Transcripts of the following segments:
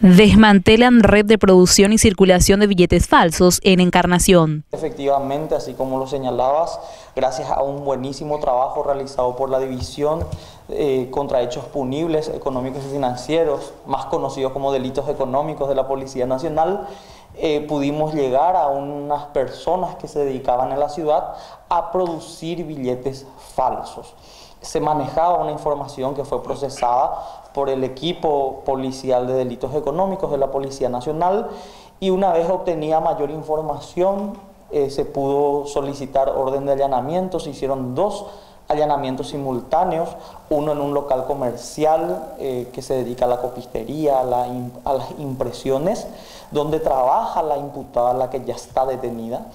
Desmantelan red de producción y circulación de billetes falsos en Encarnación. Efectivamente, así como lo señalabas, gracias a un buenísimo trabajo realizado por la División eh, contra Hechos Punibles Económicos y Financieros, más conocidos como delitos económicos de la Policía Nacional, eh, pudimos llegar a unas personas que se dedicaban en la ciudad a producir billetes falsos. Se manejaba una información que fue procesada por el equipo policial de delitos económicos de la Policía Nacional y una vez obtenía mayor información eh, se pudo solicitar orden de allanamiento, se hicieron dos allanamientos simultáneos, uno en un local comercial eh, que se dedica a la copistería, a, a las impresiones, donde trabaja la imputada, la que ya está detenida,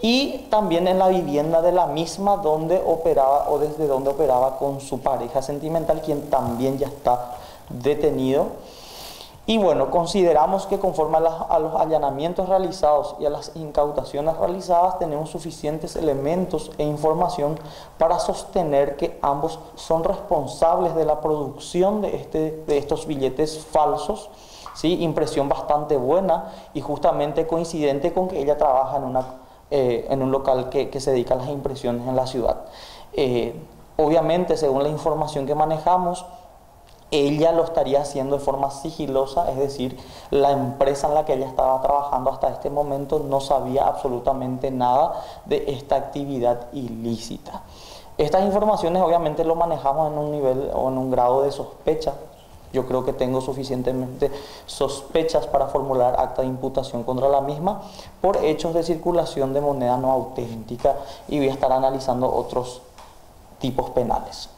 y también en la vivienda de la misma donde operaba o desde donde operaba con su pareja sentimental, quien también ya está detenido. Y bueno, consideramos que conforme a, los allanamientos realizados y a las incautaciones realizadas, tenemos suficientes elementos e información para sostener que ambos son responsables de la producción de, este, de estos billetes falsos. ¿sí? Impresión bastante buena y justamente coincidente con que ella trabaja en una eh, en un local que, que, se dedica a las impresiones en la ciudad. Eh, obviamente, según la información que manejamos, ella lo estaría haciendo de forma sigilosa, es decir, la empresa en la que ella estaba trabajando hasta este momento no sabía absolutamente nada de esta actividad ilícita. Estas informaciones obviamente lo manejamos en un nivel o en un grado de sospecha, yo creo que tengo suficientemente sospechas para formular acta de imputación contra la misma por hechos de circulación de moneda no auténtica y voy a estar analizando otros tipos penales.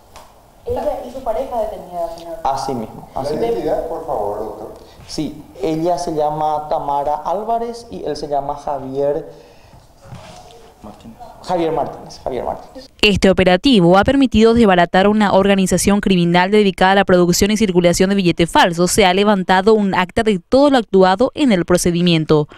¿Ella y su pareja detenida, señor? Así mismo. Así ¿La identidad, por favor, doctor? Sí, ella se llama Tamara Álvarez y él se llama Javier Javier Martínez, Javier Martínez. Este operativo ha permitido desbaratar una organización criminal dedicada a la producción y circulación de billetes falsos. Se ha levantado un acta de todo lo actuado en el procedimiento.